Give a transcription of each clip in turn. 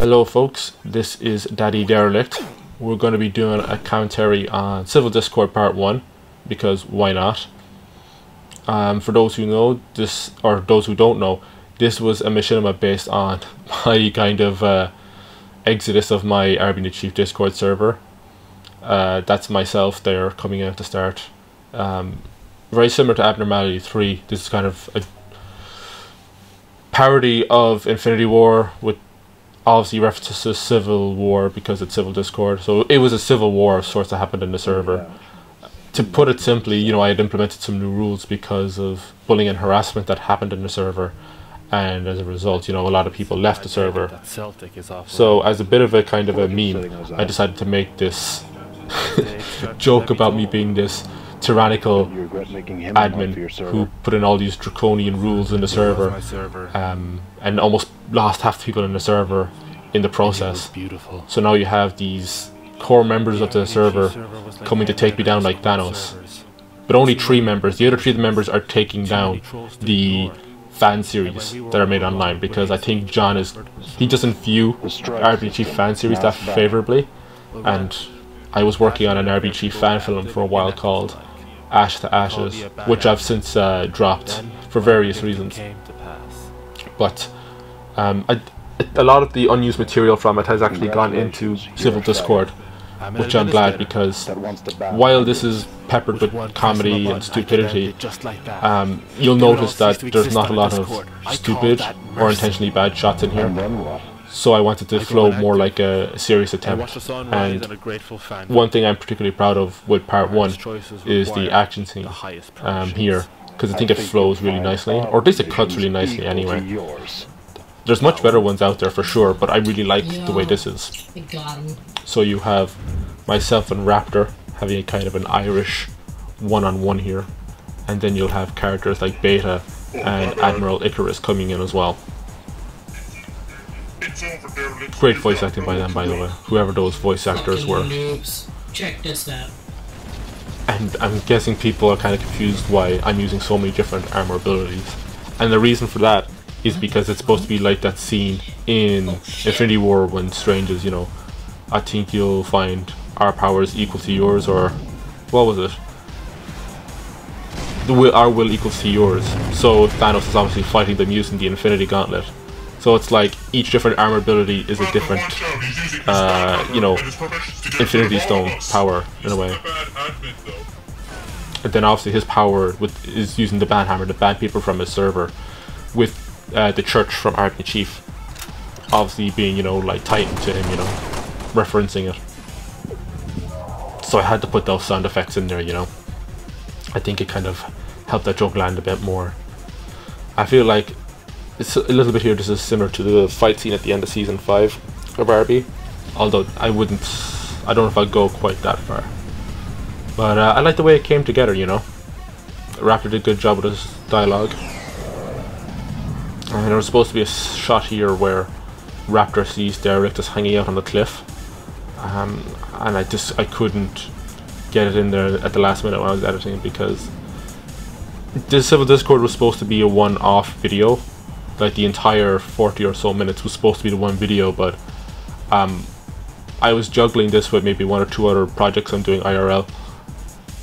Hello folks, this is Daddy Derelict. We're going to be doing a commentary on Civil Discord Part 1, because why not? Um, for those who know, this, or those who don't know, this was a machinima based on my kind of uh, exodus of my Arby Chief Discord server. Uh, that's myself there coming out to start. Um, very similar to Abnormality 3, this is kind of a parody of Infinity War with obviously references to Civil War because it's Civil Discord. So it was a civil war of sorts that happened in the server. Yeah. To put it simply, you know, I had implemented some new rules because of bullying and harassment that happened in the server. And as a result, you know, a lot of people left the server. So as a bit of a kind of a meme, I decided to make this joke about me being this tyrannical admin who put in all these draconian rules in the server, um, and almost lost half the people in the server in the process. So now you have these core members of the server coming to take me down like Thanos. But only three members. The other three members are taking down the fan series that are made online because I think John is he doesn't view RPG fan series that favorably. And I was working on an RPG fan film for a while called Ash to Ashes, which I've since uh, dropped for various reasons. But um, I, a lot of the unused material from it has actually gone into Civil Discord, which I'm glad because while this is peppered with comedy and stupidity, um, you'll notice that there's not a lot of stupid or intentionally bad shots in here so I wanted to flow more like a serious attempt. And one thing I'm particularly proud of with part one is the action scene um, here, because I think it flows really nicely, or at least it cuts really nicely anyway. There's much better ones out there for sure, but I really like the way this is. So you have myself and Raptor having a kind of an Irish one-on-one -on -one here, and then you'll have characters like Beta and Admiral Icarus coming in as well. Great voice acting by them, by the way. Whoever those voice actors were. Check this out. And I'm guessing people are kind of confused why I'm using so many different armor abilities. And the reason for that is because it's supposed to be like that scene in oh, Infinity War when Strange is, you know, I think you'll find our powers equal to yours, or what was it? The will, our will equals to yours. So Thanos is obviously fighting them using the Infinity Gauntlet. So it's like each different armor ability is a different, uh, you know, Infinity Stone power in a way. And then obviously his power with is using the ban hammer to ban people from his server, with uh, the church from Arby Chief, obviously being you know like Titan to him, you know, referencing it. So I had to put those sound effects in there, you know. I think it kind of helped that joke land a bit more. I feel like it's a little bit here. This is similar to the fight scene at the end of season five of Arby, although I wouldn't. I don't know if I'd go quite that far. But uh, I like the way it came together. You know, Raptor did a good job with his dialogue. And there was supposed to be a shot here where Raptor sees Derelictus hanging out on the cliff, um, and I just I couldn't get it in there at the last minute when I was editing because the Civil Discord was supposed to be a one-off video like the entire 40 or so minutes was supposed to be the one video but um, I was juggling this with maybe one or two other projects I'm doing IRL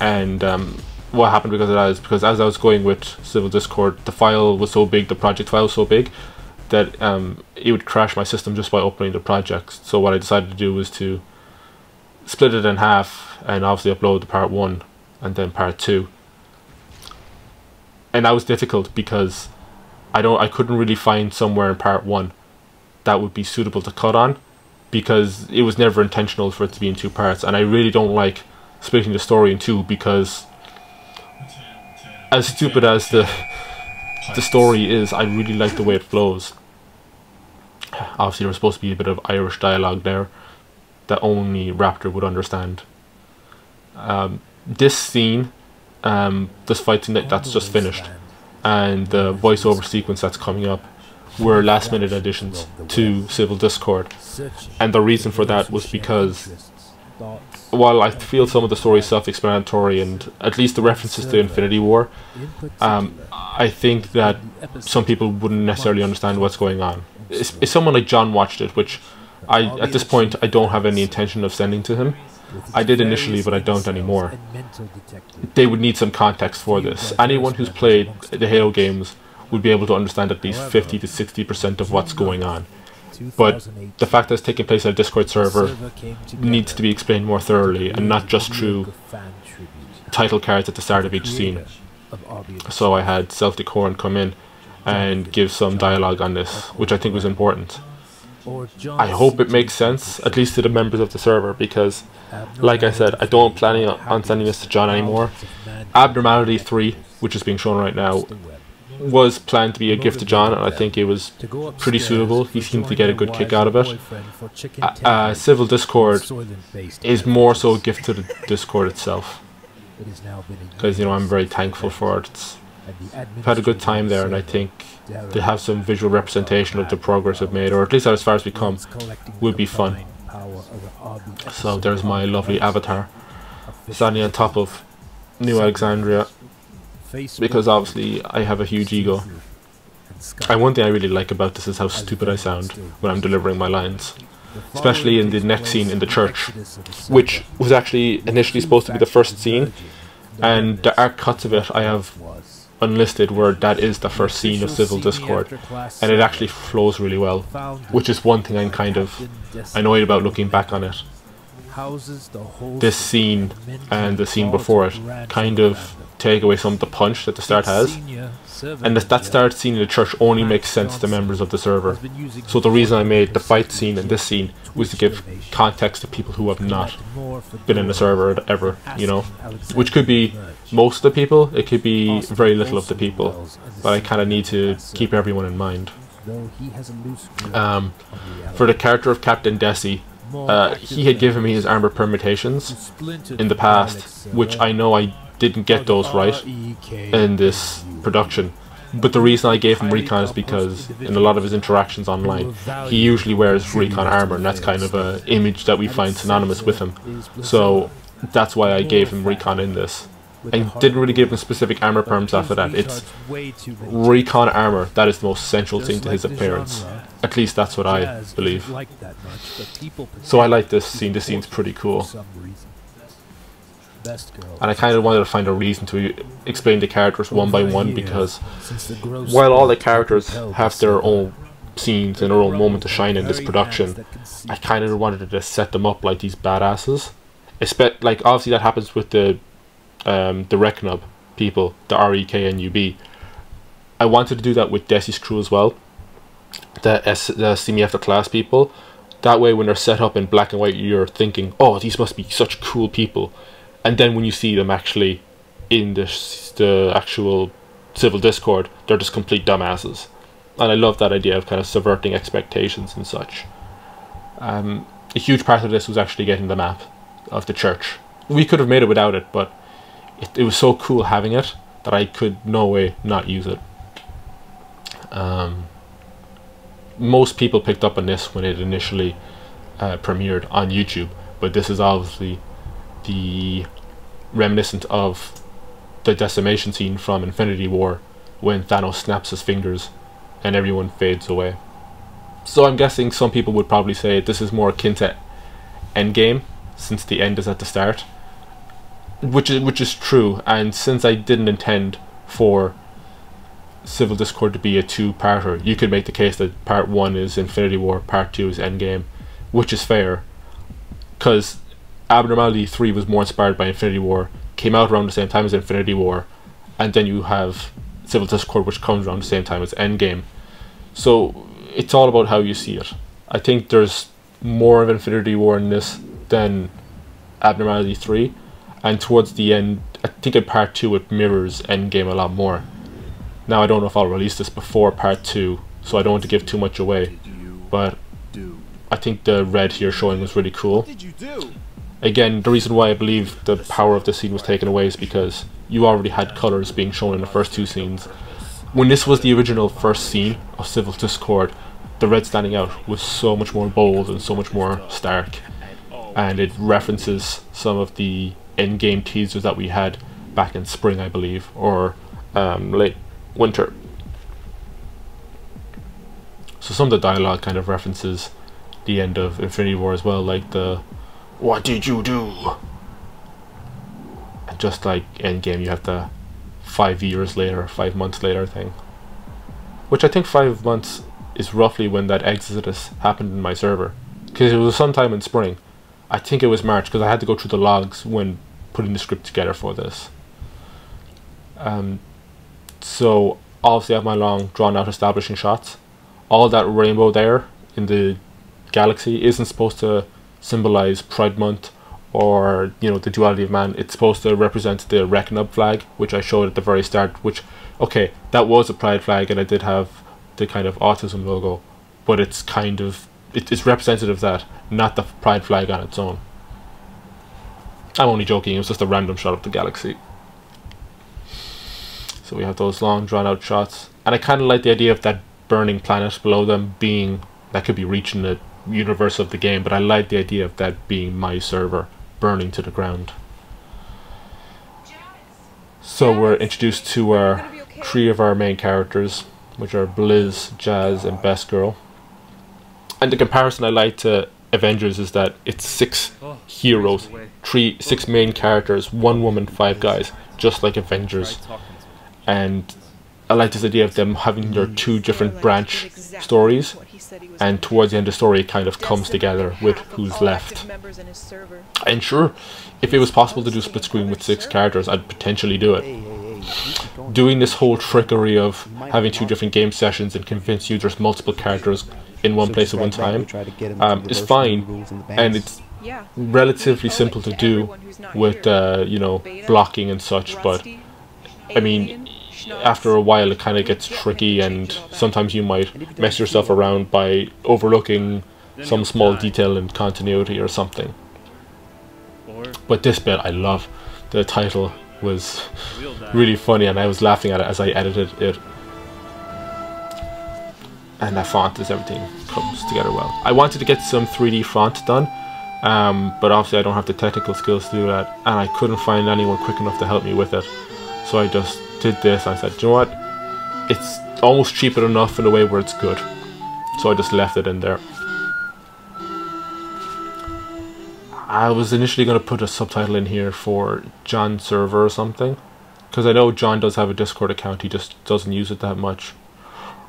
and um, what happened because of that is because as I was going with Civil Discord the file was so big the project file was so big that um, it would crash my system just by opening the project. So what I decided to do was to split it in half and obviously upload the part 1 and then part 2 and that was difficult because I don't I couldn't really find somewhere in part one that would be suitable to cut on because it was never intentional for it to be in two parts. And I really don't like splitting the story in two because as stupid as the the story is I really like the way it flows. Obviously there was supposed to be a bit of Irish dialogue there that only Raptor would understand. Um, this scene um, this fight scene that, that's just finished and the voiceover sequence that's coming up were last minute additions to Civil Discord. And the reason for that was because while I feel some of the story is self explanatory and at least the references to Infinity War, um, I think that some people wouldn't necessarily understand what's going on. If someone like John watched it, which I at this point I don't have any intention of sending to him. I did initially, but I don't anymore. They would need some context for this. Anyone who's played the Halo games would be able to understand at least 50 to 60% of what's going on. But the fact that it's taking place on a Discord server needs to be explained more thoroughly and not just through title cards at the start of each scene. So I had Self Decorin come in and give some dialogue on this, which I think was important. I hope it makes sense, at least to the members of the server, because, like I said, I don't plan on sending this to John anymore. Abnormality 3, which is being shown right now, was planned to be a gift to John, and I think it was pretty suitable. He seemed to get a good kick out of it. Uh, uh, Civil Discord is more so a gift to the Discord itself. Because, you know, I'm very thankful for it. It's, had a good time there, and I think to have some visual representation of the progress I've made, or at least as far as we come, would be fun. So there's my lovely avatar, standing on top of New Alexandria, because obviously I have a huge ego. And one thing I really like about this is how stupid I sound when I'm delivering my lines. Especially in the next scene in the church, which was actually initially supposed to be the first scene, and the arc cuts of it I have unlisted where that is the first scene of Civil Discord, and it actually flows really well, which is one thing I'm kind of annoyed about looking back on it. This scene and the scene before it kind of take away some of the punch that the start has. And the, that start scene in the church only makes sense to members of the server. So the reason I made the fight scene and this scene was to give context to people who have not been in the server ever, you know. Which could be most of the people, it could be very little of the people. But I kind of need to keep everyone in mind. Um, for the character of Captain Desi, uh, he had given me his armor permutations in the past, which I know I didn't get those right in this production. But the reason I gave him recon is because in a lot of his interactions online, he usually wears recon armor, and that's kind of a image that we find synonymous with him. So that's why I gave him recon in this. And didn't really give him specific armor perms after that. It's recon armor that is the most central thing to his appearance. At least that's what I believe. So I like this scene. This scene's pretty cool. And I kind of wanted to find a reason to explain the characters one by one because while all the characters have their own scenes and their own moment to shine in this production, I kind of wanted to set them up like these badasses. Espe like obviously that happens with the um, the Reknub people, the R E K N U B. I wanted to do that with Desi's crew as well. The S the See Me After Class people. That way when they're set up in black and white you're thinking, Oh, these must be such cool people and then when you see them actually in the the actual civil discord, they're just complete dumbasses. And I love that idea of kind of subverting expectations and such. Um, a huge part of this was actually getting the map of the church. We could have made it without it, but it, it was so cool having it that I could no way not use it. Um, most people picked up on this when it initially uh, premiered on YouTube, but this is obviously the reminiscent of the decimation scene from Infinity War when Thanos snaps his fingers and everyone fades away. So I'm guessing some people would probably say this is more akin to Endgame since the end is at the start. Which is which is true, and since I didn't intend for Civil Discord to be a two-parter, you could make the case that part one is Infinity War, part two is Endgame, which is fair, because Abnormality 3 was more inspired by Infinity War, came out around the same time as Infinity War, and then you have Civil Discord, which comes around the same time as Endgame. So it's all about how you see it. I think there's more of Infinity War in this than Abnormality 3, and towards the end, I think in part 2 it mirrors Endgame a lot more. Now I don't know if I'll release this before part 2, so I don't want to give too much away, but I think the red here showing was really cool again, the reason why I believe the power of the scene was taken away is because you already had colours being shown in the first two scenes. When this was the original first scene of Civil Discord, the red standing out was so much more bold and so much more stark. And it references some of the endgame teasers that we had back in spring, I believe, or um, late winter. So some of the dialogue kind of references the end of Infinity War as well, like the "What did you do?" And just like Endgame, you have the five years later, five months later thing, which I think five months is roughly when that exodus happened in my server, because it was sometime in spring. I think it was March because I had to go through the logs when putting the script together for this. Um, so obviously I have my long drawn out establishing shots. All that rainbow there in the galaxy isn't supposed to symbolize Pride Month or you know the duality of man. It's supposed to represent the Reknub flag, which I showed at the very start. Which okay, that was a Pride flag, and I did have the kind of autism logo, but it's kind of it is representative of that, not the Pride flag on its own. I'm only joking. It was just a random shot of the galaxy. So we have those long drawn out shots. And I kind of like the idea of that burning planet below them being, that could be reaching the universe of the game, but I like the idea of that being my server burning to the ground. So we're introduced to our three of our main characters, which are Blizz, Jazz, and Best Girl. And the comparison I like to Avengers is that it's six heroes, three, six main characters, one woman, five guys, just like Avengers. And I like this idea of them having their two different branch stories, and towards the end of the story, it kind of comes together with who's left. And sure, if it was possible to do split screen with six characters, I'd potentially do it. Doing this whole trickery of having two different game sessions and convince you there's multiple characters in one place at one time um, is fine, and it's relatively simple to do with uh, you know blocking and such, but I mean, after a while it kind of gets tricky and sometimes you might mess yourself around by overlooking some small detail in continuity or something. But this bit I love. The title was really funny and I was laughing at it as I edited it. And that font as everything comes together well. I wanted to get some 3D font done, um, but obviously I don't have the technical skills to do that, and I couldn't find anyone quick enough to help me with it. So I just did this. I said, you know what? It's almost cheaper enough in a way where it's good. So I just left it in there. I was initially going to put a subtitle in here for John server or something. Because I know John does have a Discord account, he just doesn't use it that much.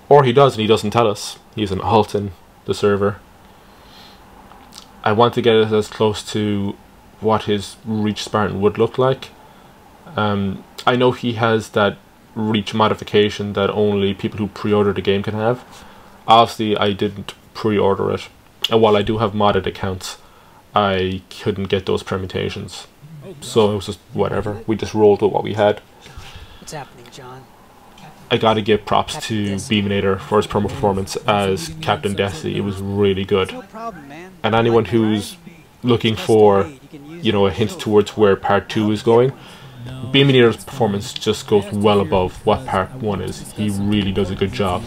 Or he does and he doesn't tell us. He's an alt in the server. I want to get it as close to what his Reach Spartan would look like. Um, I know he has that reach modification that only people who pre-order the game can have. Obviously, I didn't pre-order it, and while I do have modded accounts, I couldn't get those permutations. So it was just whatever. We just rolled with what we had. What's happening, John? I gotta give props to Beaminator for his promo performance as Captain Desi. It was really good. And anyone who's looking for, you know, a hint towards where part two is going, Beaminator's performance just goes well above what part one is. He really does a good job.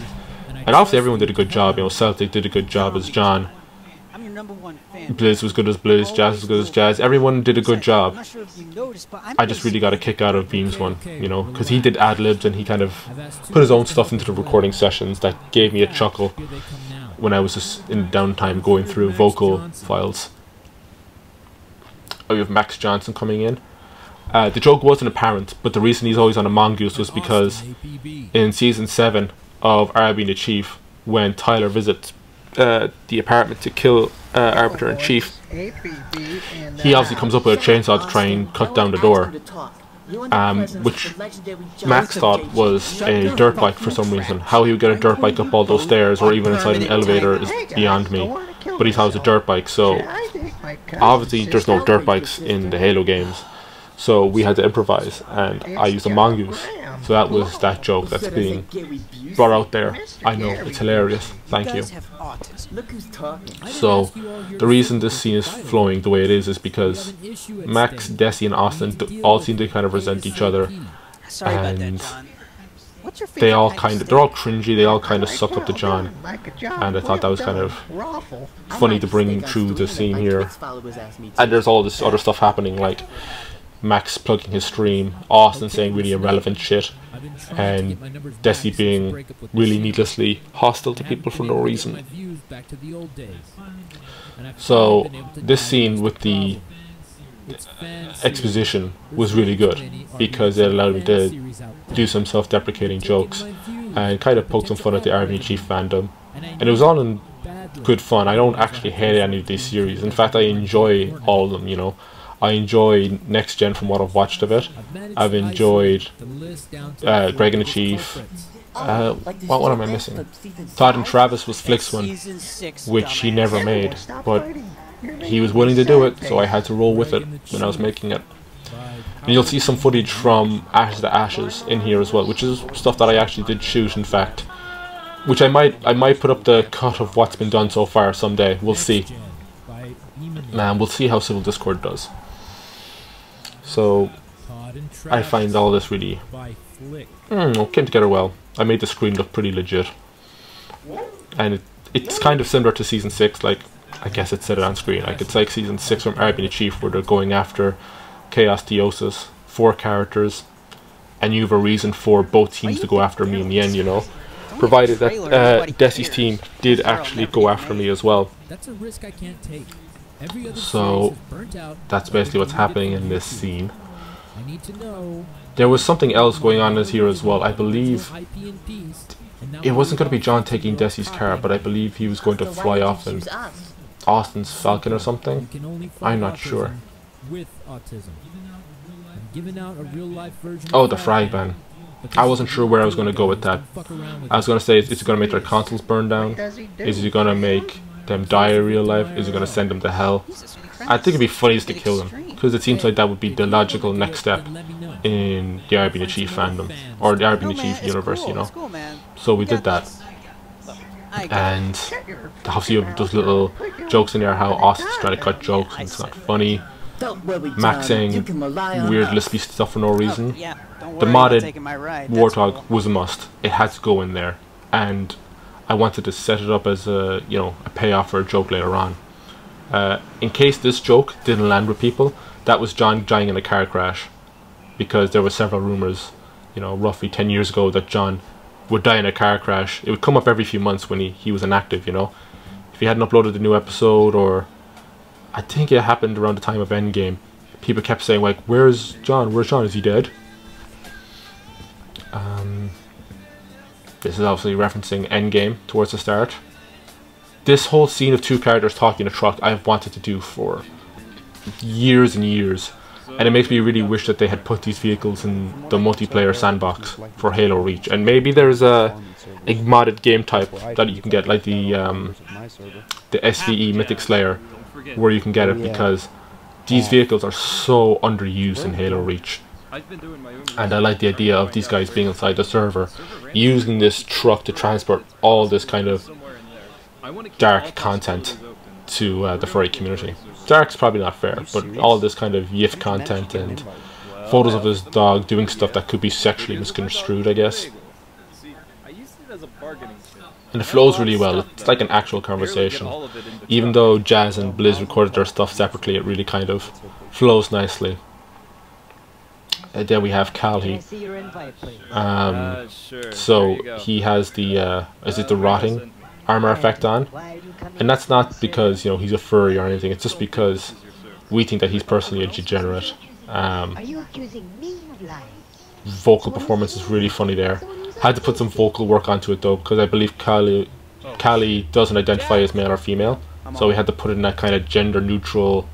And obviously everyone did a good job. You know, Celtic did a good job as John. Blizz was good as Blizz, Jazz was good as Jazz. Everyone did a good job. I just really got a kick out of Beam's one, you know, because he did ad libs and he kind of put his own stuff into the recording sessions that gave me a chuckle when I was just in downtime going through vocal files. Oh, you have Max Johnson coming in. Uh, the joke wasn't apparent, but the reason he's always on a mongoose was because in season 7 of Arby and the Chief, when Tyler visits uh, the apartment to kill uh, Arbiter in Chief, he obviously comes up with a chainsaw to try and cut down the door. Um, which Max thought was a dirt bike for some reason. How he would get a dirt bike up all those stairs or even inside an elevator is beyond me. But he thought it was a dirt bike, so obviously there's no dirt bikes in the Halo games. So we had to improvise, and I used a mongoose. So that was that joke that's being brought out there. I know, it's hilarious. Thank you. So, the reason this scene is flowing the way it is is because Max, Desi, and Austin all seem to kind of resent each other. And they all kind of, they're all cringy, they all kind of suck up to John. And I thought that was kind of funny to bring through the scene here. And there's all this other stuff happening, like Max plugging his stream, Austin saying really irrelevant shit, and Desi being really needlessly hostile to people for no reason. So this scene with the uh, exposition was really good because it allowed me to do some self-deprecating jokes and kind of poke some fun at the Arby Chief fandom. And it was all in good fun. I don't actually hate any of these series. In fact, I enjoy all of them, you know. I enjoy Next Gen from what I've watched of it. I've enjoyed uh, Greg and the Chief. Uh, what am I missing? Todd and Travis was Flick's one, which he never made, but he was willing to do it, so I had to roll with it when I was making it. And you'll see some footage from Ashes to Ashes in here as well, which is stuff that I actually did shoot, in fact. Which I might I might put up the cut of what's been done so far someday. We'll see. Man, we'll see how Civil Discord does. So, I find all this really mm, came together well. I made the screen look pretty legit. And it, it's kind of similar to Season 6, like, I guess it said it on screen. Like, it's like Season 6 from Arby Chief, where they're going after Chaos Theosis, four characters, and you have a reason for both teams to go after me in the end, you know? Provided that uh, Desi's team did actually go after me as well. That's a risk I can't take. So that's basically what's happening in this scene. There was something else going on in this here as well. I believe it wasn't going to be John taking Desi's car, but I believe he was going to fly off in Austin's Falcon or something. I'm not sure. Oh, the frag ban. I wasn't sure where I was going to go with that. I was going to say, is it going to make their consoles burn down? Is it going to make them die in real life? Is it going to send them to hell? I think it'd be funniest to kill them, because it seems like that would be the logical next step in the the Chief fandom, or the the Chief universe, you know. So we did that. And obviously you have those little jokes in there how Austin's trying to cut jokes and it's not funny. Max saying weird lispy stuff for no reason. The modded Warthog was a must. It had to go in there. And I wanted to set it up as a you know a payoff for a joke later on. Uh, in case this joke didn't land with people, that was John dying in a car crash, because there were several rumors, you know, roughly ten years ago that John would die in a car crash. It would come up every few months when he, he was inactive, you know. If he hadn't uploaded a new episode or I think it happened around the time of Endgame. People kept saying like, "Where's John? Where's John? Is he dead?" This is obviously referencing Endgame towards the start. This whole scene of two characters talking in a truck I've wanted to do for years and years. And it makes me really wish that they had put these vehicles in the multiplayer sandbox for Halo Reach. And maybe there's a, a modded game type that you can get, like the um, the SVE Mythic Slayer, where you can get it because these vehicles are so underused in Halo Reach. And I like the idea of these guys being inside the server, using this truck to transport all this kind of dark content to uh, the furry community. Dark's probably not fair, but all this kind of yiff content and photos of his dog doing stuff that could be sexually misconstrued, I guess. And it flows really well. It's like an actual conversation. Even though Jazz and Blizz recorded their stuff separately, it really kind of flows nicely. Uh, then we have Kali. Um, uh, so he has the uh, is it the rotting armor effect on, and that's not because you know he's a furry or anything. It's just because we think that he's personally a degenerate. Um, vocal performance is really funny there. Had to put some vocal work onto it though, because I believe Kali, Kali doesn't identify as male or female, so we had to put it in that kind of gender neutral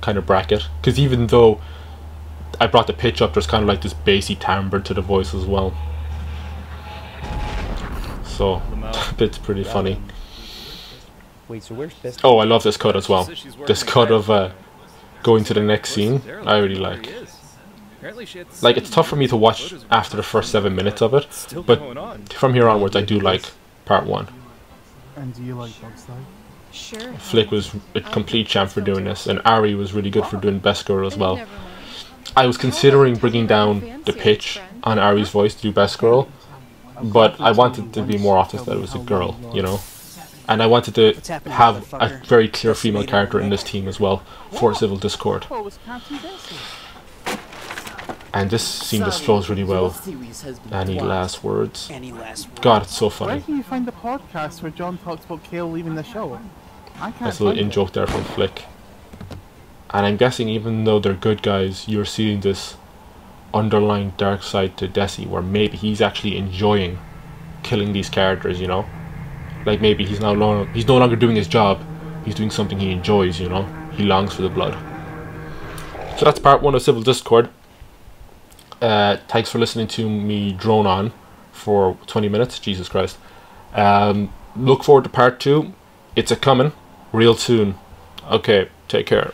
kind of bracket. Because even though I brought the pitch up. There's kind of like this bassy timbre to the voice as well. So, it's pretty funny. Wait, so where's best? Oh, I love this cut as well. This cut of uh, going to the next scene, I really like. Like, it's tough for me to watch after the first seven minutes of it, but from here onwards, I do like part one. And do you like Bugs Sure. Flick was a complete champ for doing this, and Ari was really good for doing Best Girl as well. I was considering bringing down the pitch on Ari's voice to do Best Girl, but I wanted to be more obvious that it was a girl, you know? And I wanted to have a very clear female character in this team as well for Civil Discord. And this scene just flows really well. Any last words? Last words? God, it's so funny. Where can you find the podcast where John talks about Kale leaving the show? I can't That's a little in joke there from Flick. And I'm guessing even though they're good guys, you're seeing this underlying dark side to Desi where maybe he's actually enjoying killing these characters, you know? Like maybe he's now lo- he's no longer doing his job, he's doing something he enjoys, you know? He longs for the blood. So that's part one of Civil Discord. Uh, thanks for listening to me drone on for 20 minutes. Jesus Christ. Um, look forward to part two. It's a coming real soon. Okay, take care.